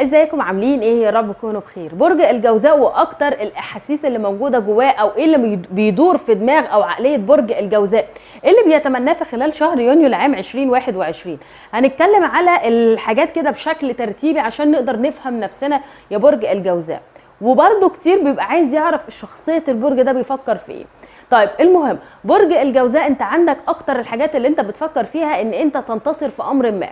ازيكم؟ عاملين إيه؟ يا رب تكونوا بخير. برج الجوزاء وأكتر الاحاسيس اللي موجودة جواه أو إيه اللي بيد- بيدور في دماغ أو عقلية برج الجوزاء اللي بيتمناه في خلال شهر يونيو العام 2021 هنتكلم على الحاجات كده بشكل ترتيبي عشان نقدر نفهم نفسنا يا برج الجوزاء. وبرده كتير بيبقى عايز يعرف شخصية البرج ده بيفكر في إيه. طيب المهم برج الجوزاء انت عندك أكتر الحاجات اللي انت بتفكر فيها ان انت تنتصر في أمر ما.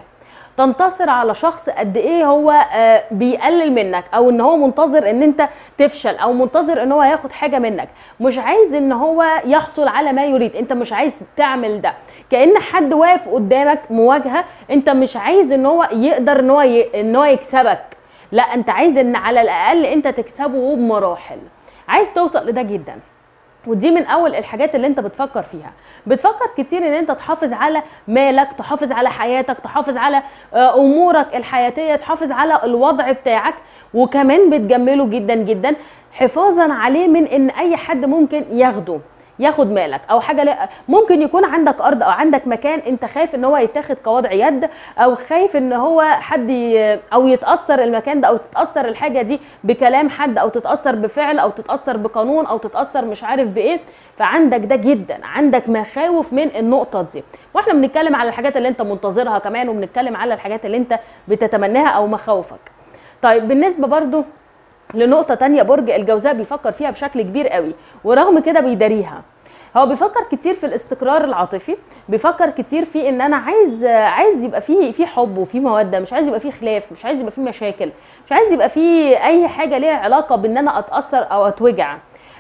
تنتصر على شخص قد إيه هو آه، بيقلل منك أو إن هو منتظر إن أنت تفشل أو منتظر إن هو ياخد حاجة منك. مش عايز إن هو يحصل على ما يريد. أنت مش عايز تعمل ده. كأن حد واقف قدامك مواجهة أنت مش عايز إن هو يقدر إن هو ي... إن هو يكسبك. لا أنت عايز إن على الأقل أنت تكسبه بمراحل. عايز توصل لده جدا. ودي من أول الحاجات اللي أنت بتفكر فيها. بتفكر كتير إن أنت تحافظ على مالك تحافظ على حياتك تحافظ على آه، أمورك الحياتية تحافظ على الوضع بتاعك وكمان بتجمله جدا جدا حفاظا عليه من إن أي حد ممكن ياخده. ياخد مالك أو حاجة لا ممكن يكون عندك ارض أو عندك مكان انت خايف ان هو يتاخد كوضع يد أو خايف ان هو حد ي... أو يتأثر المكان ده أو تتأثر الحاجة دي بكلام حد أو تتأثر بفعل أو تتأثر بقانون أو تتأثر مش عارف بإيه. فعندك ده جدا عندك مخاوف من النقطة دي. وإحنا بنتكلم على الحاجات اللي انت منتظرها كمان وبنتكلم على الحاجات اللي انت بتتمناها أو مخاوفك. طيب بالنسبة برضو لنقطة تانية برج الجوزاء بيفكر فيها بشكل كبير قوي ورغم كده بيداريها. هو بيفكر كتير في الاستقرار العاطفي بيفكر كتير في إن أنا عايز عايز يبقى فيه في حب وفي مودة مش عايز يبقى فيه خلاف مش عايز يبقى فيه مشاكل مش عايز يبقى فيه أي حاجة ليها علاقة بإن أنا أتأثر أو أتوجع.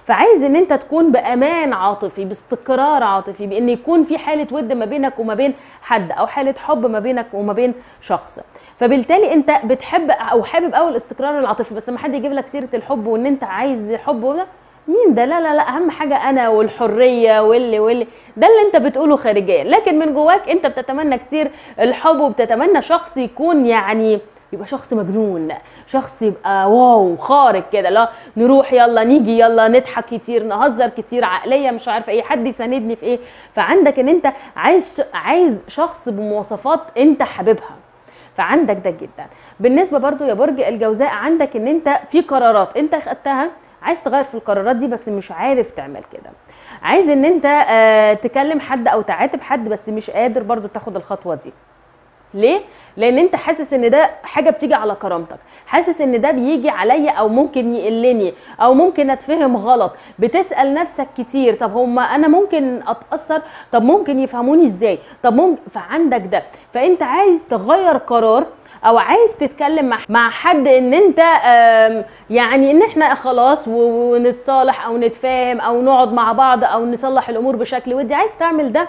فعايز إن أنت تكون بأمان عاطفي باستقرار عاطفي بإن يكون في حالة ود ما بينك وما بين حد أو حالة حب ما بينك وما بين شخص. فبالتالي أنت بتحب أو حابب قوي الاستقرار العاطفي بس لما حد يجيب لك سيرة الحب وإن أنت عايز حب وده مين ده؟ لا لا لا أهم حاجة أنا والحرية واللي واللي. ده اللي أنت بتقوله خارجيا لكن من جواك أنت بتتمنى كتير الحب وبتتمنى شخص يكون يعني يبقى شخص مجنون شخص يبقى واو خارق كده لا نروح يلا نيجي يلا نضحك كتير نهزر كتير عقلية مش عارفة إيه حد يساندني في إيه. فعندك إن أنت عايز عايز شخص بمواصفات أنت حاببها. فعندك ده جدا. بالنسبة برضو يا برج الجوزاء عندك إن أنت في قرارات أنت خدتها عايز تغير في القرارات دي بس مش عارف تعمل كده. عايز إن أنت آه تكلم حد أو تعاتب حد بس مش قادر برضو تاخد الخطوة دي. ليه؟ لأن أنت حاسس إن ده حاجة بتيجي على كرامتك. حاسس إن ده بيجي عليا أو ممكن يقلني أو ممكن أتفهم غلط. بتسأل نفسك كتير طب هما أنا ممكن أتأثر؟ طب ممكن يفهموني إزاي؟ طب ممكن فعندك ده. فأنت عايز تغير قرار أو عايز تتكلم مع حد إن أنت يعني إن إحنا خلاص ونتصالح أو نتفاهم أو نقعد مع بعض أو نصلح الأمور بشكل ودي. عايز تعمل ده؟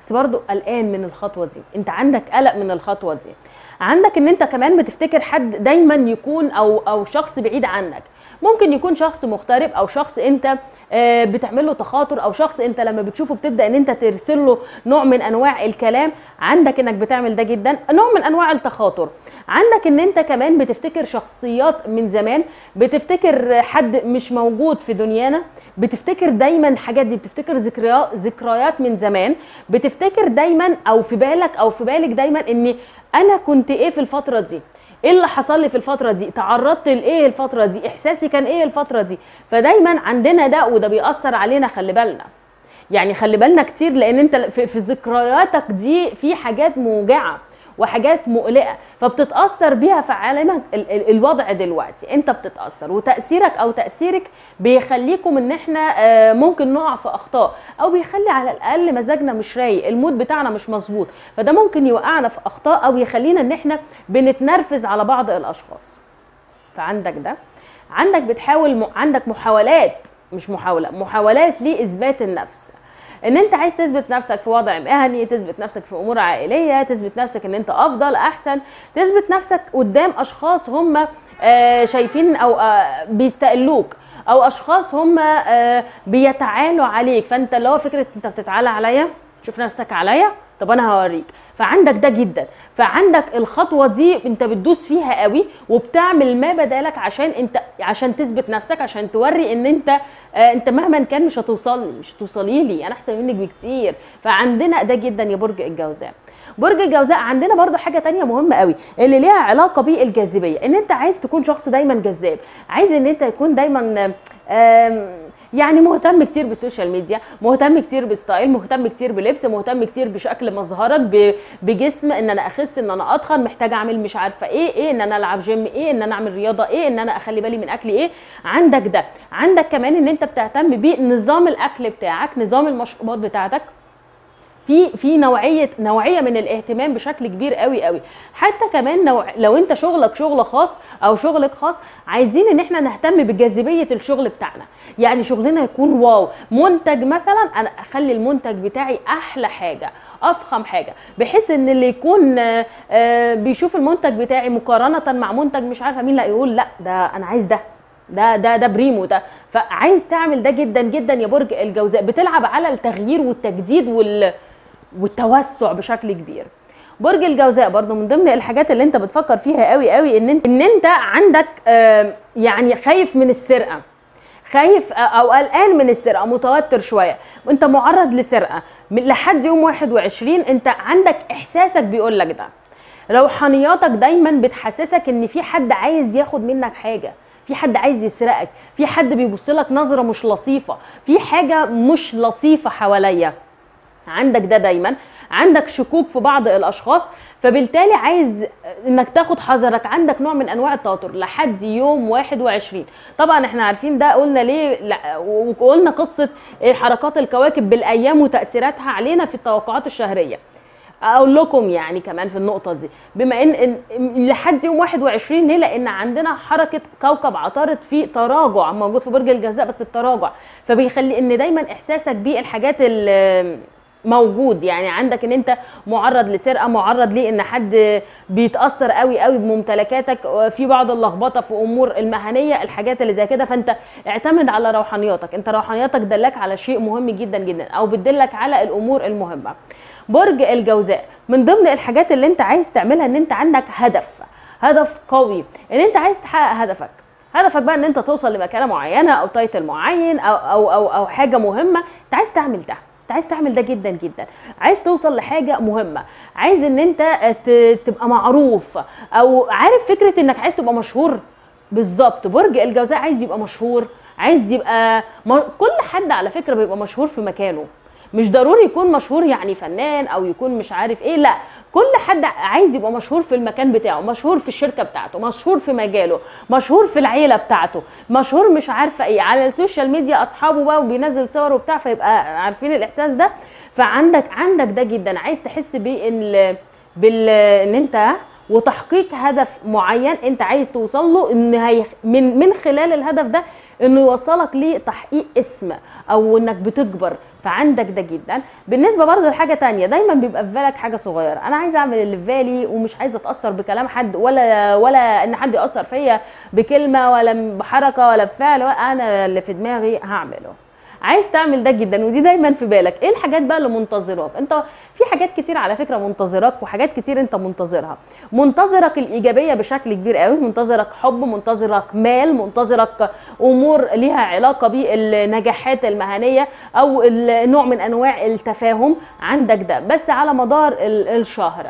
بس برضو قلقان من الخطوة دي. انت عندك قلق من الخطوة دي. عندك ان انت كمان بتفتكر حد دايما يكون أو أو شخص بعيد عنك. ممكن يكون شخص مغترب أو شخص انت آه، بتعمل له تخاطر أو شخص انت لما بتشوفه بتبدأ ان انت ترسل له نوع من انواع الكلام. عندك انك بتعمل ده جدا نوع من انواع التخاطر. عندك ان انت كمان بتفتكر شخصيات من زمان بتفتكر حد مش موجود في دنيانا بتفتكر دايما الحاجات دي بتفتكر ذكريات ذكريات من زمان بتفتكر دايما أو في بالك أو في بالك دايما إن أنا كنت إيه في الفترة دي؟ إيه اللي حصل لي في الفترة دي؟ تعرضت لإيه الفترة دي؟ إحساسي كان إيه الفترة دي؟ فدايما عندنا ده وده بيأثر علينا خلي بالنا. يعني خلي بالنا كتير لأن أنت في, ذكرياتك دي في حاجات موجعة. وحاجات مقلقة فبتتأثر بيها ال- الوضع دلوقتي. انت بتتأثر وتأثيرك أو تأثيرك بيخليكم إن إحنا آه، ممكن نقع في أخطاء أو بيخلي على الأقل مزاجنا مش رايق المود بتاعنا مش مظبوط. فده ممكن يوقعنا في أخطاء أو يخلينا إن إحنا بنتنرفز على بعض الأشخاص. فعندك ده. عندك بتحاول م... عندك محاولات مش محاولة محاولات لإثبات النفس. إن أنت عايز تثبت نفسك في وضع مهني تثبت نفسك في أمور عائلية تثبت نفسك إن أنت أفضل أحسن تثبت نفسك قدام أشخاص هم آه، شايفين أو آه، بيستقلوك أو أشخاص هم آه، بيتعالوا عليك. فأنت اللي هو فكرة أنت بتتعالى عليا شوف نفسك عليا طب أنا هوريك. فعندك ده جدا. فعندك الخطوة دي أنت بتدوس فيها قوي وبتعمل ما بدالك عشان أنت عشان تثبت نفسك عشان توري إن أنت آه أنت مهما كان مش هتوصل لي مش هتوصلي لي. أنا أحسن منك بكتير. فعندنا ده جدا يا برج الجوزاء. برج الجوزاء عندنا برضو حاجة تانية مهمة قوي اللي ليها علاقة بالجاذبية. إن أنت عايز تكون شخص دايما جذاب عايز إن أنت تكون دايما يعني مهتم كتير بال social media مهتم كتير ب style مهتم كتير بلبس مهتم كتير بشكل مظهرك بجسم إن أنا أخس إن أنا أتخن محتاجه أعمل مش عارفة إيه إيه إن أنا ألعب جيم إيه إن أنا أعمل رياضة إيه إن أنا أخلي بالي من اكلي إيه. عندك ده. عندك كمان إن أنت بتهتم بنظام الأكل بتاعك نظام المشروبات بتاعتك. في في نوعية نوعية من الاهتمام بشكل كبير قوي قوي. حتى كمان نوع لو انت شغلك شغل خاص أو شغلك خاص عايزين إن إحنا نهتم بجاذبية الشغل بتاعنا. يعني شغلنا يكون واو. منتج مثلا أنا أخلي المنتج بتاعي أحلى حاجة أفخم حاجة. بحيث إن اللي يكون آه، بيشوف المنتج بتاعي مقارنة مع منتج مش عارفة مين لا يقول لا ده أنا عايز ده. ده ده ده بريمو ده. فعايز تعمل ده جدا جدا يا برج الجوزاء. بتلعب على التغيير والتجديد وال والتوسع بشكل كبير. برج الجوزاء برضو من ضمن الحاجات اللي انت بتفكر فيها قوي قوي ان انت ان انت عندك يعني خايف من السرقة. خايف أو قلقان من السرقة متوتر شوية. وانت معرض لسرقة. لحد يوم 21 انت عندك احساسك بيقول لك ده. روحانياتك دايما بتحسسك ان في حد عايز ياخد منك حاجة. في حد عايز يسرقك. في حد بيبص لك نظرة مش لطيفة. في حاجة مش لطيفة حواليا. عندك ده دايما عندك شكوك في بعض الأشخاص فبالتالي عايز إنك تاخد حذرك عندك نوع من أنواع التوتر لحد يوم 21 طبعا إحنا عارفين ده قلنا ليه وقلنا قصة حركات الكواكب بالأيام وتأثيراتها علينا في التوقعات الشهرية. أقول لكم يعني كمان في النقطة دي بما إن, إن لحد يوم 21 ليه؟ لأن عندنا حركة كوكب عطارد في تراجع موجود في برج الجزاء بس التراجع. فبيخلي إن دايما إحساسك بالحاجات اللي موجود. يعني عندك إن أنت معرض لسرقة معرض ليه إن حد بيتأثر قوي قوي بممتلكاتك في بعض اللخبطة في أمور المهنية الحاجات اللي زي كده. فأنت اعتمد على روحانياتك. أنت روحانياتك دلك على شيء مهم جدا جدا أو بتدلك على الأمور المهمة. برج الجوزاء من ضمن الحاجات اللي أنت عايز تعملها إن أنت عندك هدف هدف قوي. إن أنت عايز تحقق هدفك. هدفك بقى إن أنت توصل لمكانة معينة أو تايتل معين أو أو أو, أو حاجة مهمة أنت عايز تعمل ده. انت عايز تعمل ده جدا جدا. عايز توصل لحاجة مهمة. عايز إن أنت ت- تبقى معروف. أو عارف فكرة إنك عايز تبقى مشهور؟ بالظبط برج الجوزاء عايز يبقى مشهور. عايز يبقى م... كل حد على فكرة بيبقى مشهور في مكانه. مش ضروري يكون مشهور يعني فنان أو يكون مش عارف إيه لا. كل حد عايز يبقى مشهور في المكان بتاعه مشهور في الشركة بتاعته مشهور في مجاله مشهور في العيلة بتاعته مشهور مش عارفة إيه على ال social media أصحابه بقى وبينزل صور وبتاع فيبقى عارفين الإحساس ده. فعندك عندك ده جدا عايز تحس بان بال إن أنت وتحقيق هدف معين أنت عايز توصل له إن هي من من خلال الهدف ده إنه يوصلك لتحقيق اسم أو إنك بتكبر. فعندك ده جدا. بالنسبة برضه لحاجة تانية دايما بيبقى في بالك حاجة صغيرة. أنا عايزه أعمل اللي في بالي ومش عايزه أتأثر بكلام حد ولا ولا إن حد يأثر فيا بكلمة ولا بحركة ولا بفعل أنا اللي في دماغي هعمله. عايز تعمل ده جدا ودي دايما في بالك. إيه الحاجات بقى اللي منتظراك؟ أنت في حاجات كتير على فكرة منتظراك وحاجات كتير أنت منتظرها. منتظرك الإيجابية بشكل كبير قوي منتظرك حب منتظرك مال منتظرك أمور ليها علاقة بالنجاحات المهنية أو نوع من أنواع التفاهم عندك ده. بس على مدار الشهر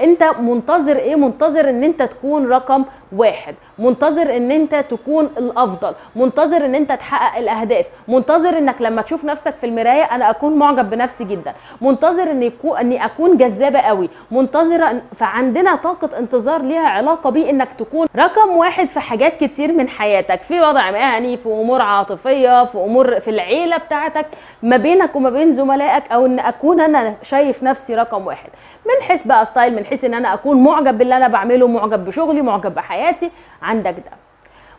أنت منتظر إيه؟ منتظر إن أنت تكون رقم واحد. منتظر إن أنت تكون الأفضل. منتظر إن أنت تحقق الأهداف. منتظر إنك لما تشوف نفسك في المراية أنا أكون معجب بنفسي جدا. منتظر إن يكون إني أكون جذابة قوي. منتظره فعندنا طاقة انتظار ليها علاقة بانك تكون رقم واحد في حاجات كتير من حياتك. في وضع مهني في أمور عاطفية في أمور في العيلة بتاعتك ما بينك وما بين زملائك أو إن أكون أنا شايف نفسي رقم واحد. من حيث بقى ستايل من حيث إن أنا أكون معجب باللي أنا بعمله معجب بشغلي معجب بحياتي. عندك ده.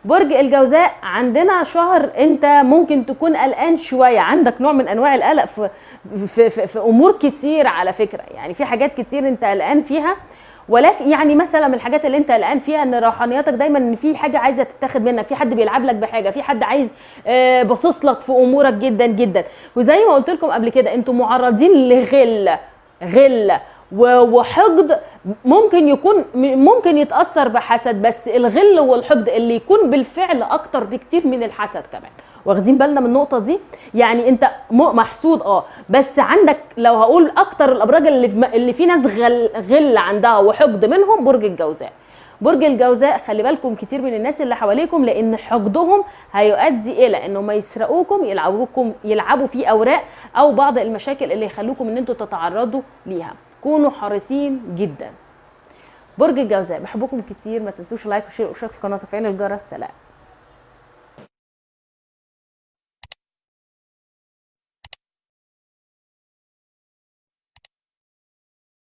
برج الجوزاء عندنا شهر انت ممكن تكون قلقان شوية. عندك نوع من أنواع القلق في في, في, في أمور كتير على فكرة. يعني في حاجات كتير انت قلقان فيها. ولكن يعني مثلا من الحاجات اللي انت قلقان فيها إن روحانياتك دايما إن في حاجة عايزة تتاخد منك في حد بيلعب لك بحاجة في حد عايز باصص لك في أمورك جدا جدا. وزي ما قلت لكم قبل كده أنتوا معرضين لغل غل وحقد ممكن يكون ممكن يتأثر بحسد بس الغل والحقد اللي يكون بالفعل أكتر بكتير من الحسد كمان. واخدين بالنا من النقطة دي؟ يعني أنت محسود آه. بس عندك لو هقول أكتر الأبراج اللي اللي في ناس غل, غل عندها وحقد منهم برج الجوزاء. برج الجوزاء خلي بالكم كتير من الناس اللي حواليكم لأن حقدهم هيؤدي إلى انهم يسرقوكم يلعبوكم يلعبوا في أوراق أو بعض المشاكل اللي يخلوكم إن أنتوا تتعرضوا ليها. كونوا حريصين جدا. برج الجوزاء بحبكم كتير ما تنسوش like و share واشتراك في القناة وتفعيل الجرس. سلام.